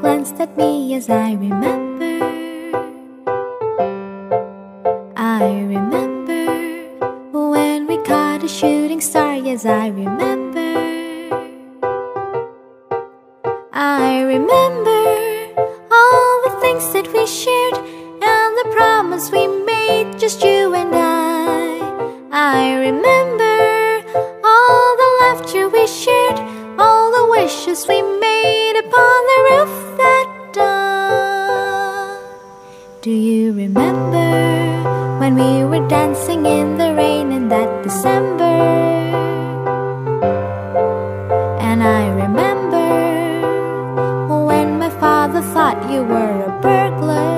glanced at me as I remember. I remember when we caught a shooting star, yes, I remember. I remember all the things that we shared and the promise we made, just you and I. I remember all the laughter we shared, all the wishes we made upon Do you remember when we were dancing in the rain in that December? And I remember when my father thought you were a burglar.